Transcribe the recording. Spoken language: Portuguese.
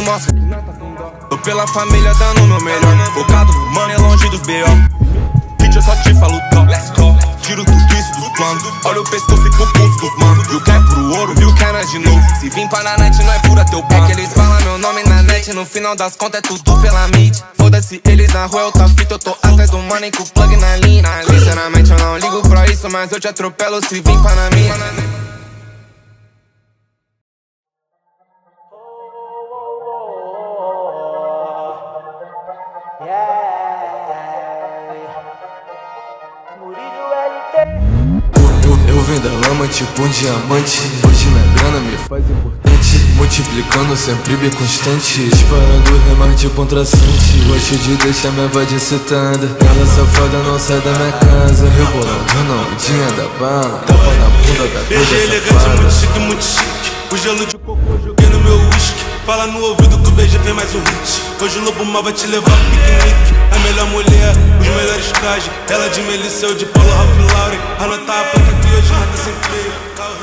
não. Tô pela família dando meu melhor. Focado no mano, é longe dos B.O. Bitch, eu só te falo top, let's go. Tiro tudo isso dos planos. Olha o pescoço e pro pulso dos manos. Viu é pro ouro, viu é nós de novo. Se vim pra net, nós fura teu pau. É que eles falam meu nome na net. No final das contas é tudo pela mídia. Foda-se, eles na rua, eu tá fita. Eu tô atrás do money com plug na linha. Sinceramente, eu não ligo pra isso, mas eu te atropelo se vim pra na minha. Eu, venho da lama tipo um diamante. Hoje minha grana me faz importante. Multiplicando sempre bem constante Disparando remar tipo um traçante. Gosto de deixar minha voz excitando Ela safada não sai da minha casa. Rebolando na ondinha da bala. Tapa na bunda da Beijo doida elegante, safada. muito chique, muito chique. O gelo de cocô Fala no ouvido que o beijo tem mais um hit. Hoje o lobo mal vai te levar pro piquenique. A melhor mulher, os melhores trajes. Ela de Melissa, eu de Paulo Ralph Lauren. Anota a placa que hoje nada sem freio. Carro